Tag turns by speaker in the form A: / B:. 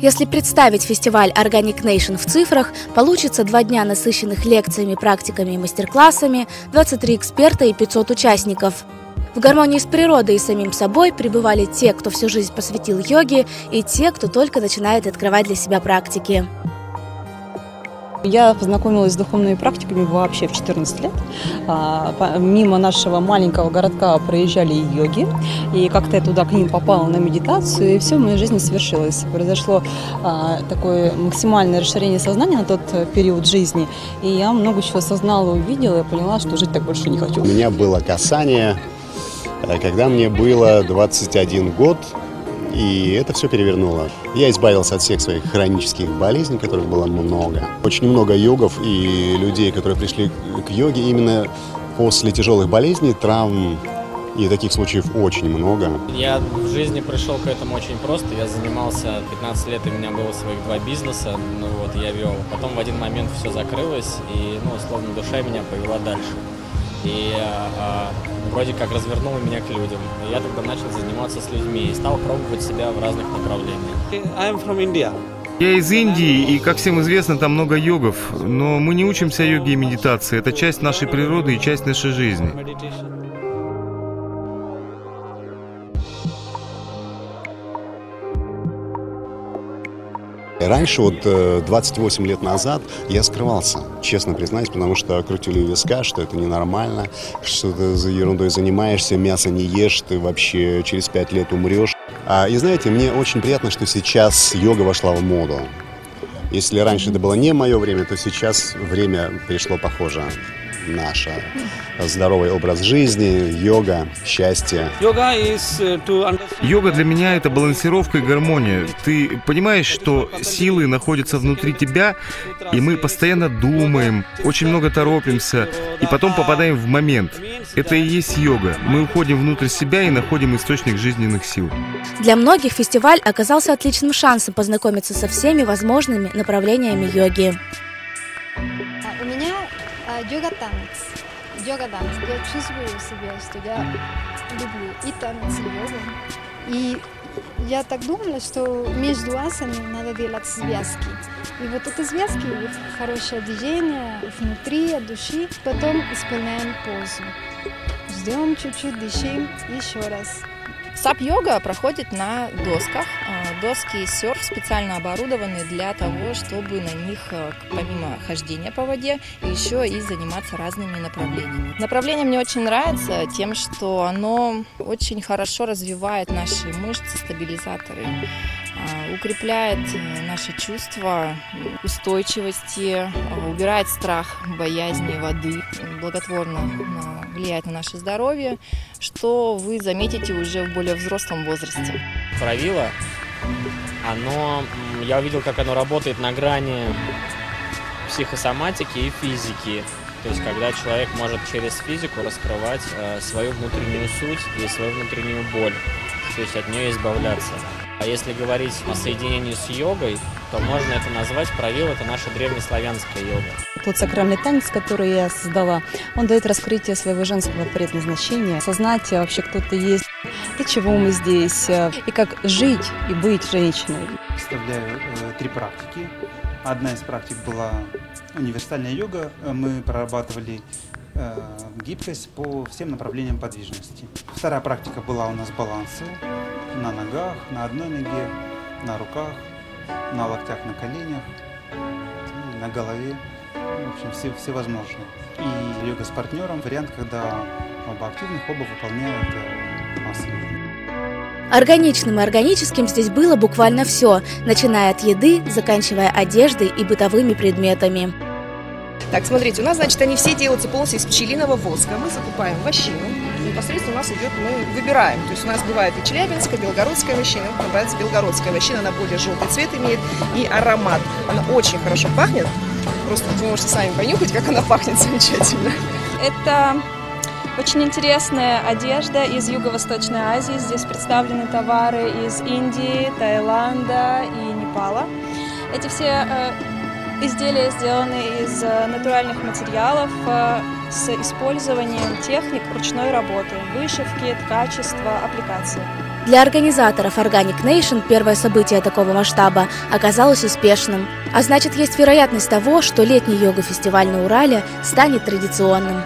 A: Если представить фестиваль Organic Nation в цифрах, получится два дня насыщенных лекциями, практиками и мастер-классами, 23 эксперта и 500 участников. В гармонии с природой и самим собой пребывали те, кто всю жизнь посвятил йоге, и те, кто только начинает открывать для себя практики.
B: Я познакомилась с духовными практиками вообще в 14 лет. А, мимо нашего маленького городка проезжали йоги, и как-то я туда к ним попала на медитацию, и все в моей жизни свершилось. Произошло а, такое максимальное расширение сознания на тот период жизни, и я много чего осознала, увидела, и поняла, что жить так больше не хочу.
C: У меня было касание, э, когда мне было 21 год, и это все перевернуло. Я избавился от всех своих хронических болезней, которых было много. Очень много йогов и людей, которые пришли к йоге именно после тяжелых болезней, травм, и таких случаев очень много.
D: Я в жизни пришел к этому очень просто. Я занимался 15 лет, и у меня было своих два бизнеса. Ну вот, я вел. Потом в один момент все закрылось, и, ну, условно, душа меня повела дальше и а, вроде как развернула меня к людям. И я тогда начал заниматься с людьми и стал пробовать себя в разных направлениях.
E: I am from India.
F: Я из Индии, и, как всем известно, там много йогов, но мы не учимся йоге и медитации. Это часть нашей природы и часть нашей жизни.
C: Раньше, вот 28 э, лет назад, я скрывался, честно признаюсь, потому что крутили виска, что это ненормально, что ты за ерундой занимаешься, мясо не ешь, ты вообще через 5 лет умрешь. А, и знаете, мне очень приятно, что сейчас йога вошла в моду. Если раньше это было не мое время, то сейчас время пришло похоже наше. Здоровый образ жизни, йога, счастье.
F: Йога для меня это балансировка и гармония. Ты понимаешь, что силы находятся внутри тебя, и мы постоянно думаем, очень много торопимся, и потом попадаем в момент. Это и есть йога. Мы уходим внутрь себя и находим источник жизненных сил.
A: Для многих фестиваль оказался отличным шансом познакомиться со всеми возможными направлениями йоги.
G: У меня йога-танец. Йога-танец. Я чувствую себя, что я люблю и танец, и йогу. И я так думала, что между асами надо делать связки. И вот эти связки, хорошее движение внутри, от души. Потом исполняем позу. Ждем чуть-чуть, дышим еще раз.
H: САП-йога проходит на досках. Доски серф специально оборудованы для того, чтобы на них, а, помимо хождения по воде, еще и заниматься разными направлениями. Направление мне очень нравится тем, что оно очень хорошо развивает наши мышцы, стабилизаторы. А, укрепляет э, наши чувства устойчивости, а, убирает страх, боязни воды, благотворно влияет на наше здоровье, что вы заметите уже в более взрослом возрасте.
D: Правило, оно, я увидел, как оно работает на грани психосоматики и физики. То есть, когда человек может через физику раскрывать э, свою внутреннюю суть и свою внутреннюю боль, то есть от нее избавляться. А если говорить о соединении с йогой, то можно это назвать правил, это наша древнеславянская йога.
B: Тот сакральный танец, который я создала, он дает раскрытие своего женского предназначения, осознать вообще, кто ты есть, для чего мы здесь, и как жить и быть женщиной.
I: Представляю э, три практики. Одна из практик была универсальная йога. Мы прорабатывали э, гибкость по всем направлениям подвижности. Вторая практика была у нас балансы на ногах, на одной ноге, на руках, на локтях, на коленях, на голове. В общем, все, все возможно. И йога с партнером вариант, когда оба активных, оба выполняют э.
A: Органичным и органическим здесь было буквально все, начиная от еды, заканчивая одеждой и бытовыми предметами.
J: Так, смотрите, у нас, значит, они все делаются полностью из пчелиного воска. Мы закупаем вощину. Непосредственно у нас идет, мы выбираем. То есть у нас бывает и челябинская, белгородская вощина. Нравится белгородская вощина, она более желтый цвет имеет и аромат. Она очень хорошо пахнет. Просто вы можете сами понюхать, как она пахнет замечательно.
K: Это очень интересная одежда из Юго-Восточной Азии. Здесь представлены товары из Индии, Таиланда и Непала. Эти все э, Изделия сделаны из э, натуральных материалов э, с использованием техник ручной работы, вышивки, ткачества, аппликации.
A: Для организаторов Organic Nation первое событие такого масштаба оказалось успешным. А значит, есть вероятность того, что летний йога-фестиваль на Урале станет традиционным.